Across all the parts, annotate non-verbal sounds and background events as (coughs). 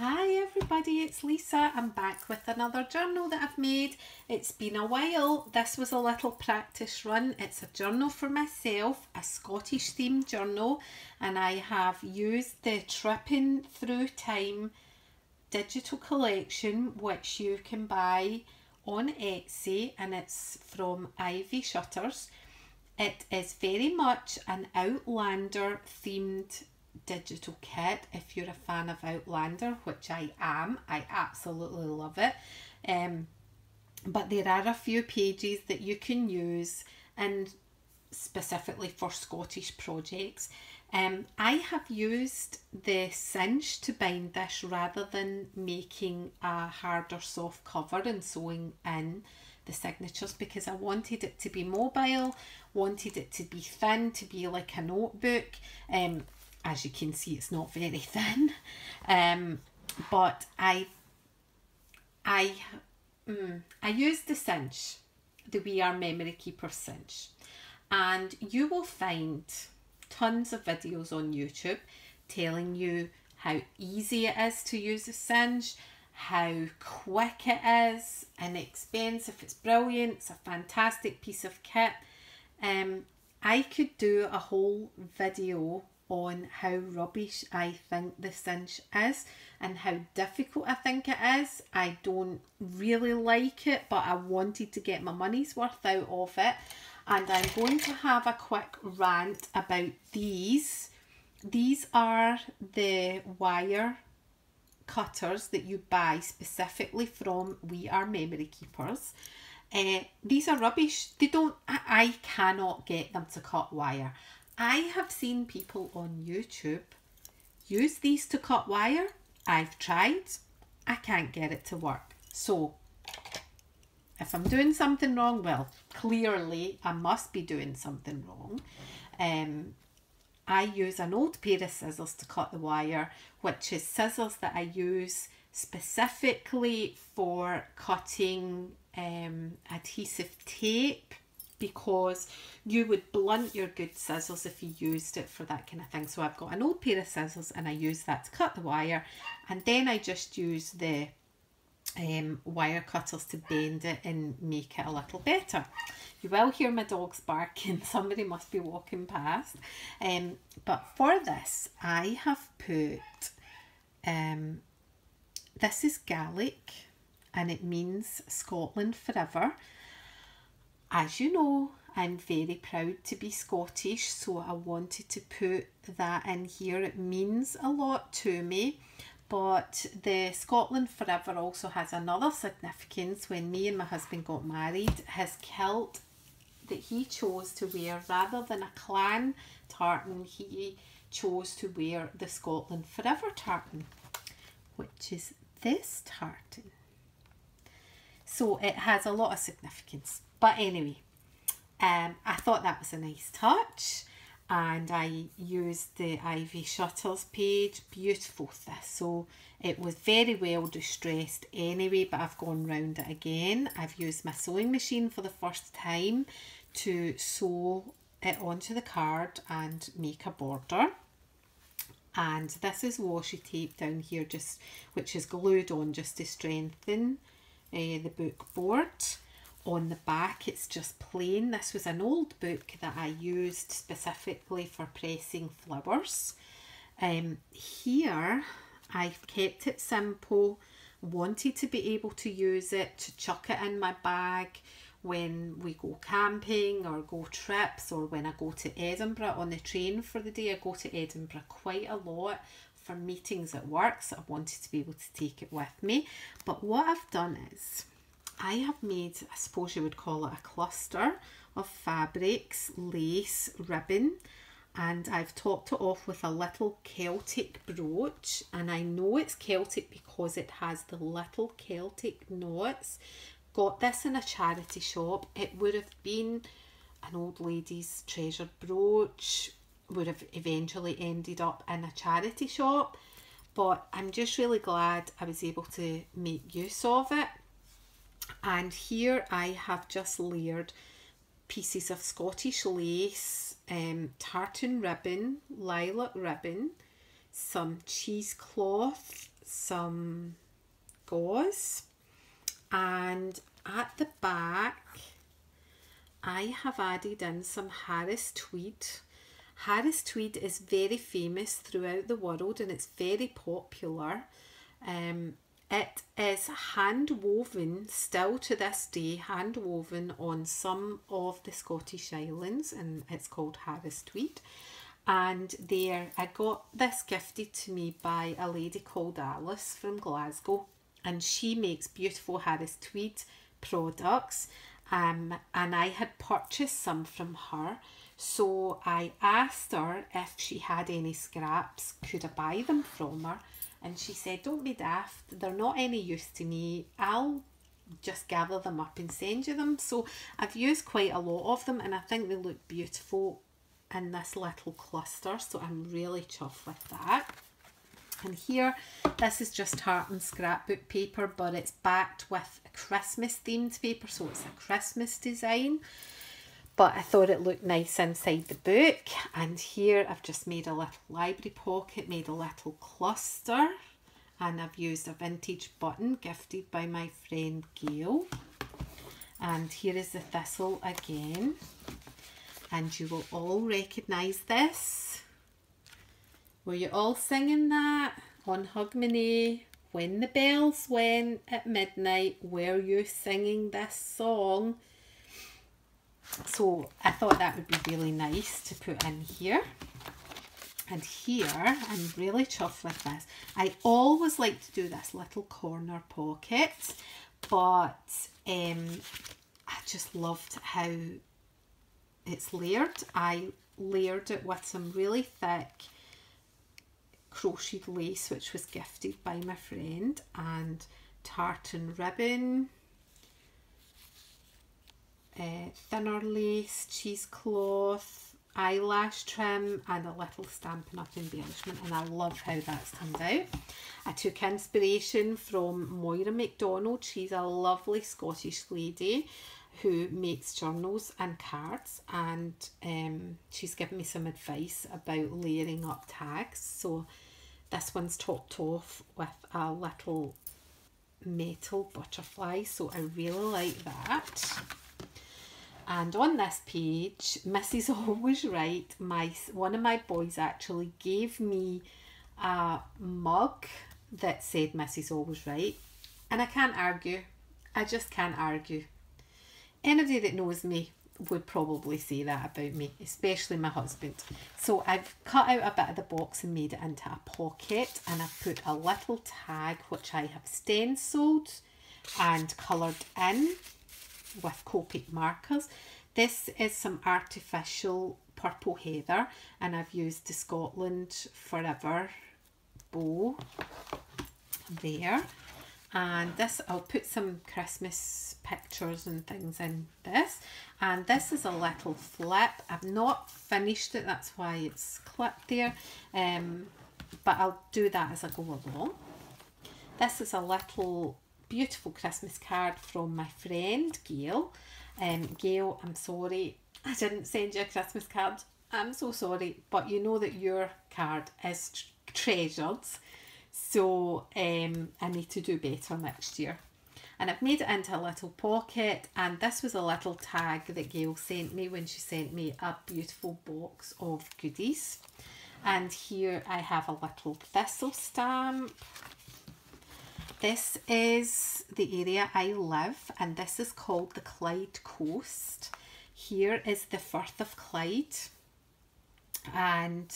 Hi everybody, it's Lisa. I'm back with another journal that I've made. It's been a while. This was a little practice run. It's a journal for myself, a Scottish themed journal, and I have used the Tripping Through Time digital collection, which you can buy on Etsy, and it's from Ivy Shutters. It is very much an Outlander themed digital kit if you're a fan of Outlander, which I am. I absolutely love it. Um, but there are a few pages that you can use and specifically for Scottish projects. Um, I have used the cinch to bind this rather than making a hard or soft cover and sewing in the signatures because I wanted it to be mobile, wanted it to be thin, to be like a notebook. Um, as you can see it's not very thin. Um, but I I mm, I use the cinch the We Are Memory Keeper cinch. And you will find tons of videos on YouTube telling you how easy it is to use a cinch how quick it is inexpensive it's brilliant it's a fantastic piece of kit. Um, I could do a whole video on how rubbish I think the cinch is and how difficult I think it is. I don't really like it, but I wanted to get my money's worth out of it. And I'm going to have a quick rant about these. These are the wire cutters that you buy specifically from We Are Memory Keepers. Uh, these are rubbish. They don't, I, I cannot get them to cut wire. I have seen people on YouTube use these to cut wire. I've tried. I can't get it to work. So if I'm doing something wrong, well, clearly I must be doing something wrong. Um, I use an old pair of scissors to cut the wire, which is scissors that I use specifically for cutting um, adhesive tape because you would blunt your good scissors if you used it for that kind of thing. So I've got an old pair of scissors and I use that to cut the wire and then I just use the um, wire cutters to bend it and make it a little better. You will hear my dogs barking, (laughs) somebody must be walking past. Um, but for this I have put, um, this is Gaelic and it means Scotland forever as you know, I'm very proud to be Scottish, so I wanted to put that in here. It means a lot to me, but the Scotland Forever also has another significance. When me and my husband got married, his kilt that he chose to wear rather than a clan tartan, he chose to wear the Scotland Forever tartan, which is this tartan. So it has a lot of significance. But anyway, um, I thought that was a nice touch and I used the Ivy Shutters page, beautiful thistle. It was very well distressed anyway, but I've gone round it again. I've used my sewing machine for the first time to sew it onto the card and make a border. And this is washi tape down here, just which is glued on just to strengthen uh, the book board on the back it's just plain. This was an old book that I used specifically for pressing flowers. Um, here I've kept it simple, wanted to be able to use it to chuck it in my bag when we go camping or go trips or when I go to Edinburgh on the train for the day. I go to Edinburgh quite a lot for meetings at work so I wanted to be able to take it with me. But what I've done is I have made, I suppose you would call it a cluster of fabrics, lace, ribbon, and I've topped it off with a little Celtic brooch and I know it's Celtic because it has the little Celtic knots. Got this in a charity shop. It would have been an old lady's treasure brooch, would have eventually ended up in a charity shop but I'm just really glad I was able to make use of it and here I have just layered pieces of Scottish lace, um, tartan ribbon, lilac ribbon, some cheesecloth, some gauze and at the back I have added in some Harris tweed. Harris tweed is very famous throughout the world and it's very popular. Um, it is hand woven still to this day, hand woven on some of the Scottish Islands, and it's called Harris Tweed. And there, I got this gifted to me by a lady called Alice from Glasgow, and she makes beautiful Harris Tweed products. Um, and I had purchased some from her. So I asked her if she had any scraps, could I buy them from her? And she said, Don't be daft, they're not any use to me. I'll just gather them up and send you them. So I've used quite a lot of them and I think they look beautiful in this little cluster. So I'm really chuffed with that. And here, this is just tartan scrapbook paper, but it's backed with a Christmas themed paper. So it's a Christmas design but I thought it looked nice inside the book and here I've just made a little library pocket, made a little cluster and I've used a vintage button gifted by my friend Gail and here is the thistle again and you will all recognise this. Were you all singing that on Hogmanay? When the bells went at midnight, were you singing this song? So I thought that would be really nice to put in here. And here, I'm really chuffed with this. I always like to do this little corner pocket, but um, I just loved how it's layered. I layered it with some really thick crocheted lace, which was gifted by my friend, and tartan ribbon, uh, thinner lace, cheesecloth, eyelash trim and a little Stampin' Up embellishment and I love how that's turned out. I took inspiration from Moira McDonald. She's a lovely Scottish lady who makes journals and cards and um, she's given me some advice about layering up tags. So this one's topped off with a little metal butterfly so I really like that. And on this page, Mrs. (laughs) Always Right, my one of my boys actually gave me a mug that said Mrs. Always Right. And I can't argue. I just can't argue. Anybody that knows me would probably say that about me, especially my husband. So I've cut out a bit of the box and made it into a pocket and I've put a little tag which I have stenciled and coloured in with Copic markers. This is some artificial purple heather and I've used the Scotland Forever bow there. And this I'll put some Christmas pictures and things in this. And this is a little flip. I've not finished it that's why it's clipped there. Um, but I'll do that as I go along. This is a little beautiful Christmas card from my friend Gail. Um, Gail, I'm sorry I didn't send you a Christmas card. I'm so sorry, but you know that your card is treasured. So um, I need to do better next year. And I've made it into a little pocket and this was a little tag that Gail sent me when she sent me a beautiful box of goodies. And here I have a little thistle stamp this is the area I live and this is called the Clyde Coast. Here is the Firth of Clyde and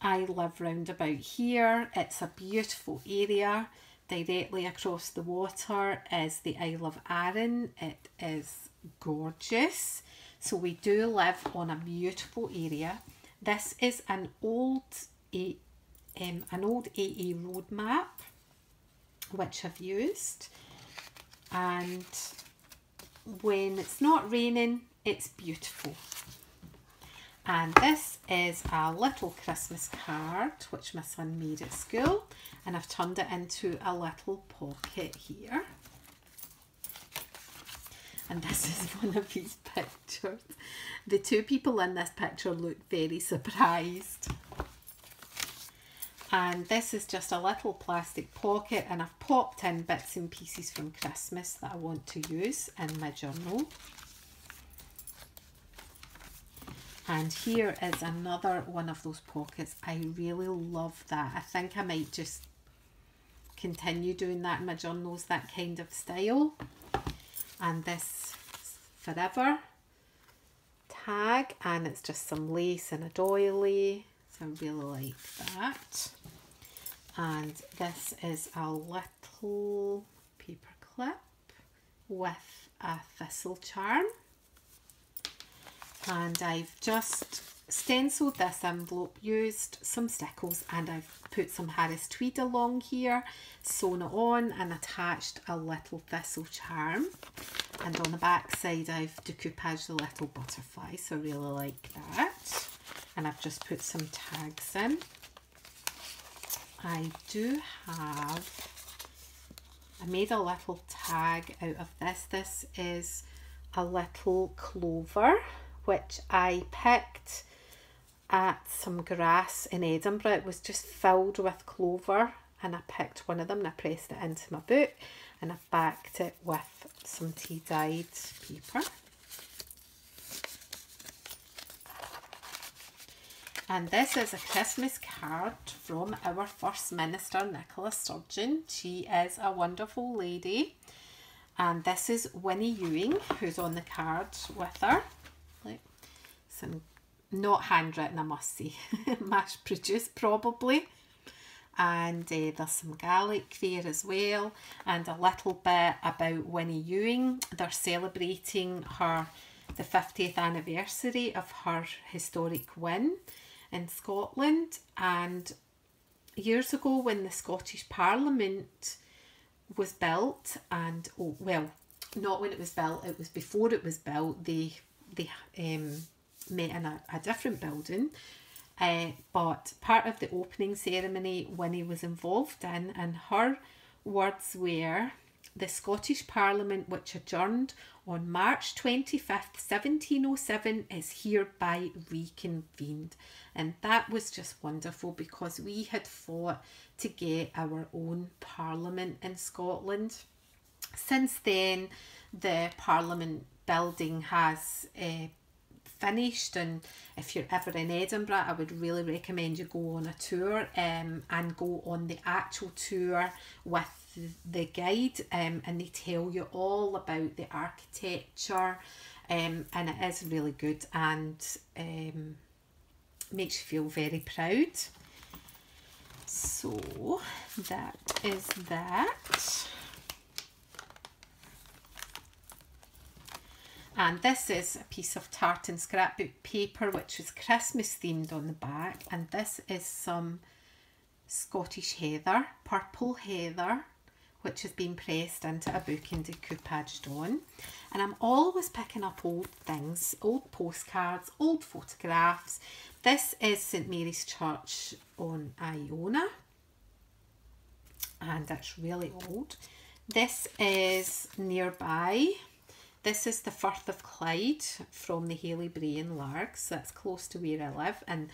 I live round about here. It's a beautiful area. Directly across the water is the Isle of Arran. It is gorgeous. So we do live on a beautiful area. This is an old um, an old AA road map which I've used and when it's not raining it's beautiful and this is a little Christmas card which my son made at school and I've turned it into a little pocket here and this is (laughs) one of his pictures. The two people in this picture look very surprised. And this is just a little plastic pocket and I've popped in bits and pieces from Christmas that I want to use in my journal. And here is another one of those pockets. I really love that. I think I might just continue doing that in my journals, that kind of style. And this forever tag and it's just some lace and a doily. I really like that. And this is a little paper clip with a thistle charm. And I've just stenciled this envelope, used some stickles and I've put some Harris Tweed along here, sewn it on and attached a little thistle charm. And on the back side I've decoupaged a little butterfly so I really like that and I've just put some tags in. I do have, I made a little tag out of this, this is a little clover which I picked at some grass in Edinburgh. It was just filled with clover and I picked one of them and I pressed it into my book and I backed it with some tea dyed paper. And this is a Christmas card from our First Minister, Nicola Sturgeon. She is a wonderful lady. And this is Winnie Ewing, who's on the card with her. And not handwritten I must say. (laughs) Mass produced probably. And uh, there's some Gaelic there as well. And a little bit about Winnie Ewing. They're celebrating her the 50th anniversary of her historic win in Scotland and years ago when the Scottish Parliament was built and oh well not when it was built it was before it was built they they um met in a, a different building. Uh, but part of the opening ceremony Winnie was involved in, and her words were the Scottish Parliament, which adjourned on March 25th, 1707, is hereby reconvened. And that was just wonderful because we had fought to get our own Parliament in Scotland. Since then, the Parliament building has uh, finished and if you're ever in Edinburgh I would really recommend you go on a tour um, and go on the actual tour with the guide um, and they tell you all about the architecture um, and it is really good and um, makes you feel very proud so that is that And this is a piece of tartan scrapbook paper which was Christmas themed on the back. And this is some Scottish heather, purple heather, which has been pressed into a book and decoupaged on. And I'm always picking up old things, old postcards, old photographs. This is St Mary's Church on Iona. And it's really old. This is nearby this is the Firth of Clyde from the Haylie Brae in Largs. That's close to where I live. And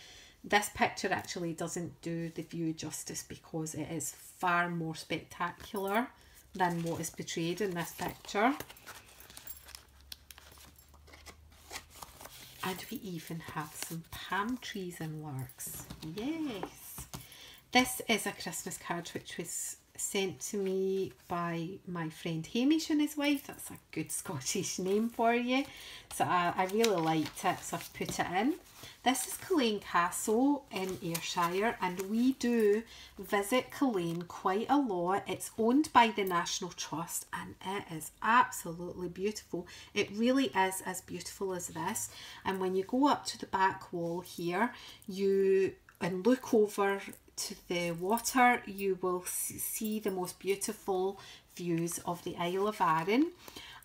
this picture actually doesn't do the view justice because it is far more spectacular than what is portrayed in this picture. And we even have some palm trees in Largs. Yes. This is a Christmas card which was sent to me by my friend Hamish and his wife. That's a good (laughs) Scottish name for you. So I, I really liked it, so I've put it in. This is Culzean Castle in Ayrshire and we do visit Culzean quite a lot. It's owned by the National Trust and it is absolutely beautiful. It really is as beautiful as this. And when you go up to the back wall here, you and look over to the water, you will see the most beautiful views of the Isle of Arran.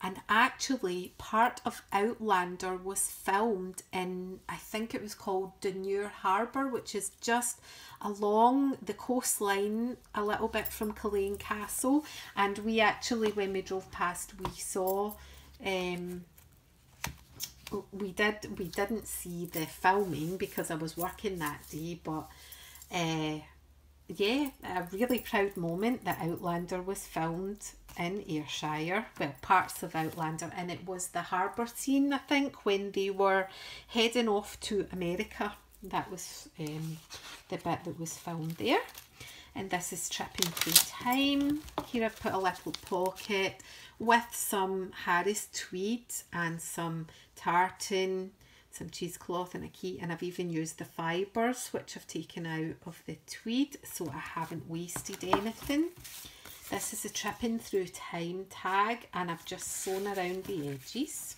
And actually, part of Outlander was filmed in, I think it was called Dunure Harbour, which is just along the coastline a little bit from Culzean Castle. And we actually, when we drove past, we saw um, we did we didn't see the filming because I was working that day but uh, yeah, a really proud moment that Outlander was filmed in Ayrshire, well, parts of Outlander, and it was the harbour scene, I think, when they were heading off to America. That was um, the bit that was filmed there. And this is Tripping Through Time. Here I've put a little pocket with some Harris tweed and some tartan some cheesecloth and a key and I've even used the fibres which I've taken out of the tweed so I haven't wasted anything. This is a tripping through time tag and I've just sewn around the edges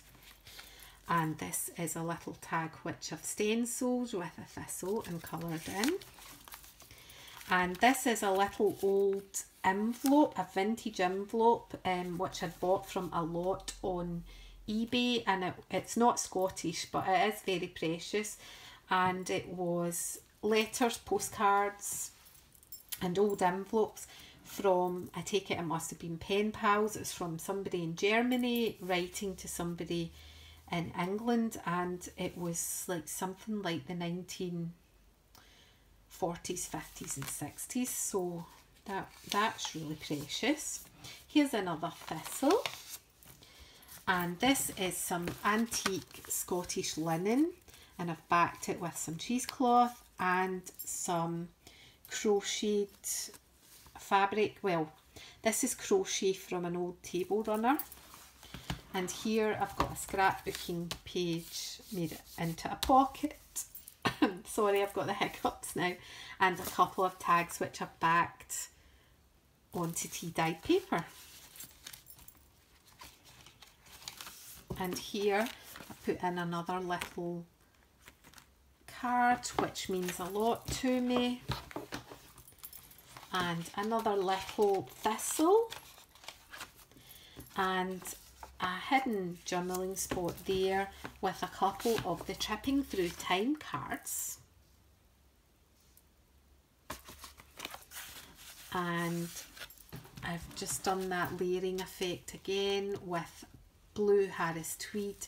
and this is a little tag which I've stenciled with a thistle and coloured in and this is a little old envelope, a vintage envelope um, which I'd bought from a lot on eBay and it, it's not Scottish but it is very precious. And it was letters, postcards and old envelopes from, I take it it must have been pen pals, it's from somebody in Germany writing to somebody in England and it was like something like the 1940s, 50s and 60s so that that's really precious. Here's another thistle and this is some antique Scottish linen and I've backed it with some cheesecloth and some crocheted fabric. Well this is crochet from an old table runner. And here I've got a scrapbooking page made into a pocket. (coughs) Sorry I've got the hiccups now. And a couple of tags which I've backed onto tea dyed paper and here I put in another little card which means a lot to me. And another little thistle. And a hidden journaling spot there with a couple of the tripping through time cards. And I've just done that layering effect again with blue Harris tweed,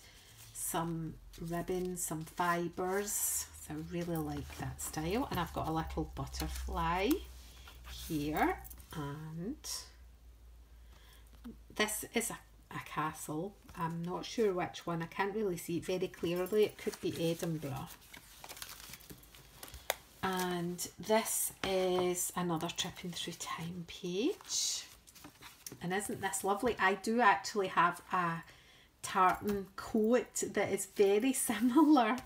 some ribbon, some fibres. So I really like that style. And I've got a little butterfly here. And this is a, a castle. I'm not sure which one. I can't really see it very clearly. It could be Edinburgh. And this is another Tripping Through Time page. And isn't this lovely? I do actually have a tartan coat that is very (laughs) similar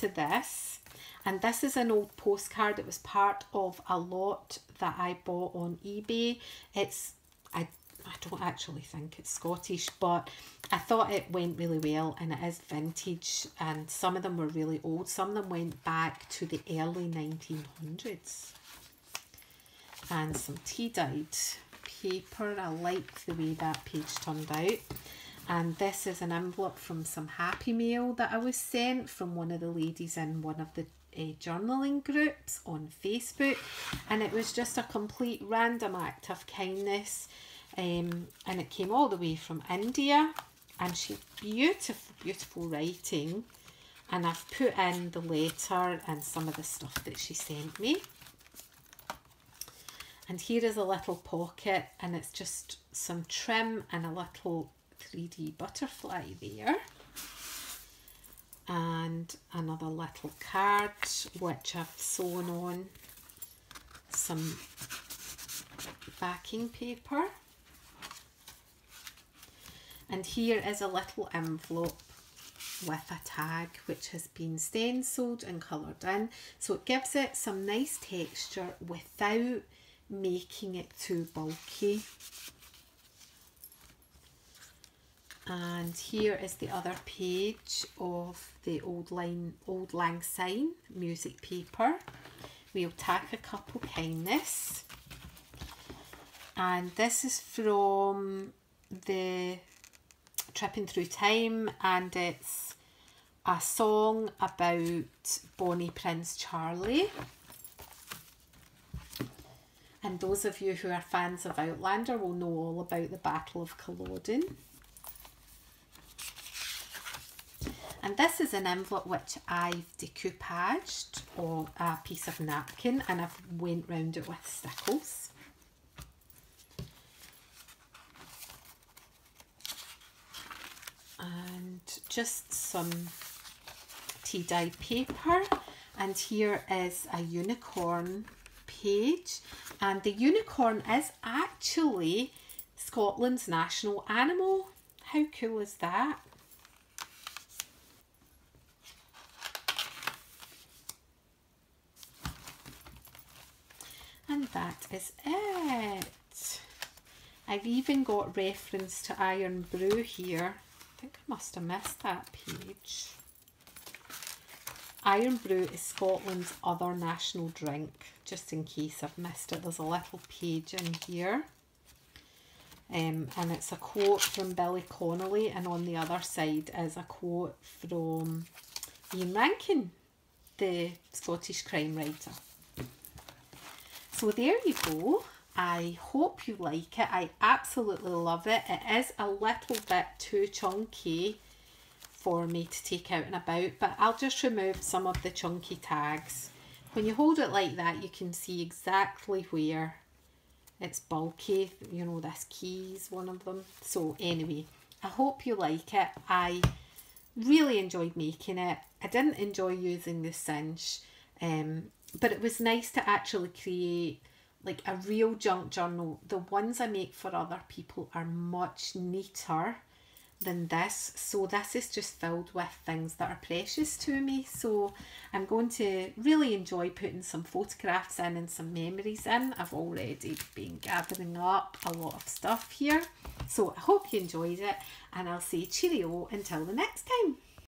to this. And this is an old postcard. It was part of a lot that I bought on eBay. It's, I, I don't actually think it's Scottish, but I thought it went really well and it is vintage and some of them were really old. Some of them went back to the early 1900s. And some tea-dyed paper. I like the way that page turned out. And this is an envelope from some Happy Mail that I was sent from one of the ladies in one of the uh, journaling groups on Facebook. And it was just a complete random act of kindness um, and it came all the way from India. And she beautiful beautiful writing. And I've put in the letter and some of the stuff that she sent me and here is a little pocket and it's just some trim and a little 3D butterfly there. And another little card which I've sewn on some backing paper. And here is a little envelope with a tag which has been stenciled and coloured in so it gives it some nice texture without making it too bulky. And here is the other page of the old line old lang syne music paper. We'll tack a couple kindness. And this is from the tripping through time and it's a song about bonnie prince charlie and those of you who are fans of outlander will know all about the battle of culloden. And this is an envelope which I've decoupaged on a piece of napkin and I've went round it with stickles. And just some tea dye paper. And here is a unicorn page and the unicorn is actually Scotland's national animal. How cool is that? And that is it. I've even got reference to Irn-Bru here. I think I must have missed that page. Irn-Bru is Scotland's other national drink, just in case I've missed it. There's a little page in here. Um, and it's a quote from Billy Connolly, and on the other side is a quote from Ian Rankin, the Scottish crime writer. So there you go. I hope you like it. I absolutely love it. It is a little bit too chunky for me to take out and about, but I'll just remove some of the chunky tags. When you hold it like that, you can see exactly where it's bulky. You know, this key is one of them. So anyway, I hope you like it. I really enjoyed making it. I didn't enjoy using the cinch, um, but it was nice to actually create like a real junk journal. The ones I make for other people are much neater than this. So this is just filled with things that are precious to me. So I'm going to really enjoy putting some photographs in and some memories in. I've already been gathering up a lot of stuff here. So I hope you enjoyed it and I'll say cheerio until the next time.